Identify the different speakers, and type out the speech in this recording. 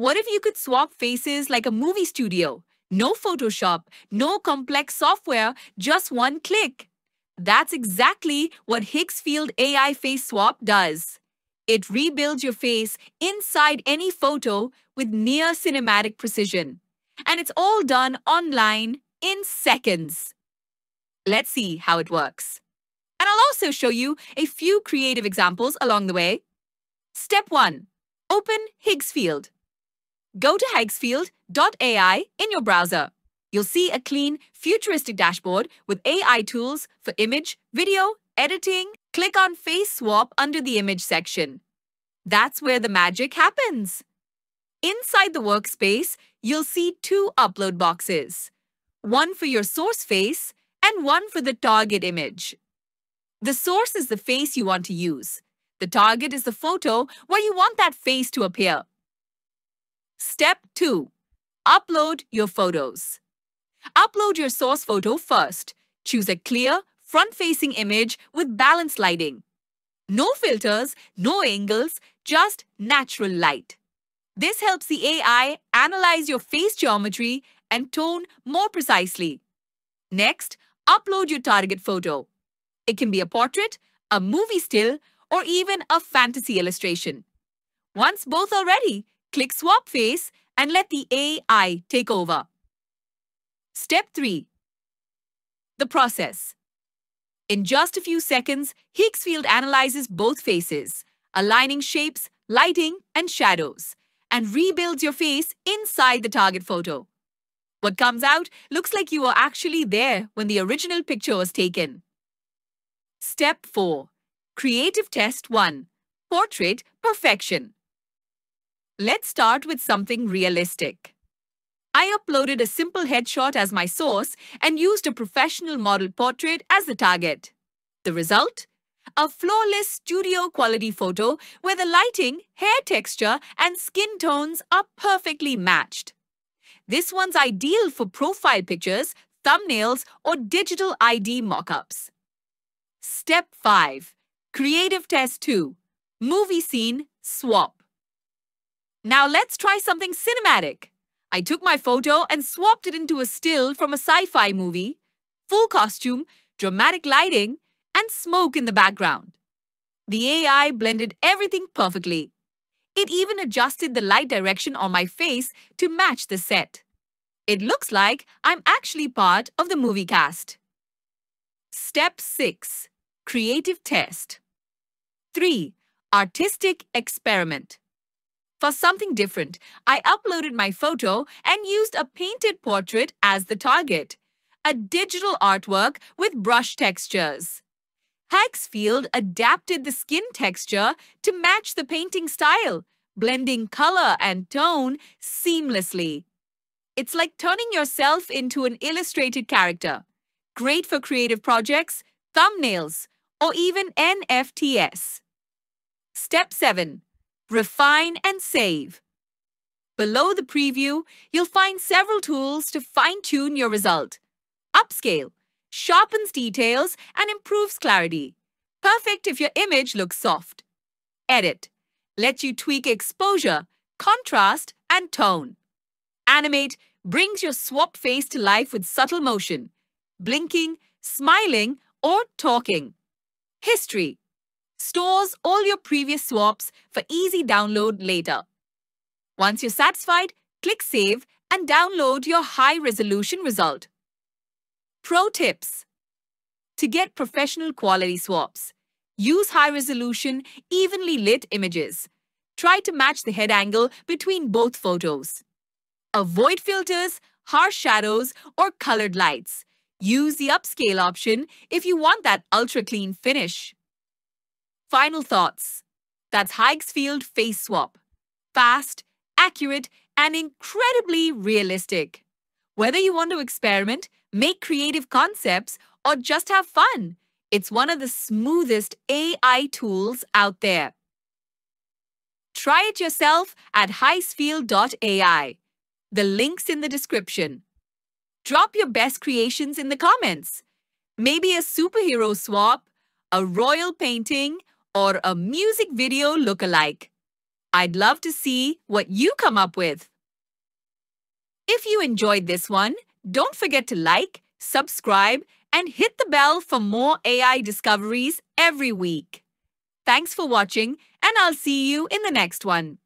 Speaker 1: What if you could swap faces like a movie studio? No Photoshop, no complex software, just one click. That's exactly what Higgsfield AI Face Swap does. It rebuilds your face inside any photo with near cinematic precision. And it's all done online in seconds. Let's see how it works. And I'll also show you a few creative examples along the way. Step 1. Open Higgsfield. Go to higgsfield.ai in your browser. You'll see a clean, futuristic dashboard with AI tools for image, video, editing. Click on Face Swap under the Image section. That's where the magic happens. Inside the workspace, you'll see two upload boxes. One for your source face and one for the target image. The source is the face you want to use. The target is the photo where you want that face to appear. Step 2. Upload your photos. Upload your source photo first. Choose a clear, front-facing image with balanced lighting. No filters, no angles, just natural light. This helps the AI analyze your face geometry and tone more precisely. Next, upload your target photo. It can be a portrait, a movie still, or even a fantasy illustration. Once both are ready, click Swap Face and let the AI take over. Step 3. The process. In just a few seconds, Higgsfield analyzes both faces, aligning shapes, lighting, and shadows, and rebuilds your face inside the target photo. What comes out looks like you were actually there when the original picture was taken. Step 4. Creative Test 1. Portrait Perfection. Let's start with something realistic. I uploaded a simple headshot as my source and used a professional model portrait as the target. The result? A flawless studio quality photo where the lighting, hair texture, and skin tones are perfectly matched. This one's ideal for profile pictures, thumbnails, or digital ID mockups. Step 5. Creative Test 2. Movie Scene Swap. Now let's try something cinematic. I took my photo and swapped it into a still from a sci-fi movie, full costume, dramatic lighting, and smoke in the background. The AI blended everything perfectly. It even adjusted the light direction on my face to match the set. It looks like I'm actually part of the movie cast. Step 6. Creative Test 3. Artistic Experiment For something different, I uploaded my photo and used a painted portrait as the target, a digital artwork with brush textures. Higgsfield adapted the skin texture to match the painting style, blending color and tone seamlessly. It's like turning yourself into an illustrated character. Great for creative projects, thumbnails, or even NFTs. Step 7. Refine and save. Below the preview, you'll find several tools to fine-tune your result. Upscale, sharpens details, and improves clarity. Perfect if your image looks soft. Edit, lets you tweak exposure, contrast, and tone. Animate brings your swap face to life with subtle motion, blinking, smiling, or talking. History stores all your previous swaps for easy download later. Once you're satisfied, click Save and download your high-resolution result. Pro tips. To get professional quality swaps, use high-resolution, evenly lit images. Try to match the head angle between both photos. Avoid filters, harsh shadows, or colored lights. Use the upscale option if you want that ultra-clean finish. Final thoughts. That's Higgsfield Face Swap. Fast, accurate, and incredibly realistic. Whether you want to experiment, make creative concepts, or just have fun, it's one of the smoothest AI tools out there. Try it yourself at higgsfield.ai. The link's in the description. Drop your best creations in the comments. Maybe a superhero swap, a royal painting, or a music video look-alike. I'd love to see what you come up with. If you enjoyed this one, don't forget to like, subscribe, and hit the bell for more AI discoveries every week. Thanks for watching, and I'll see you in the next one.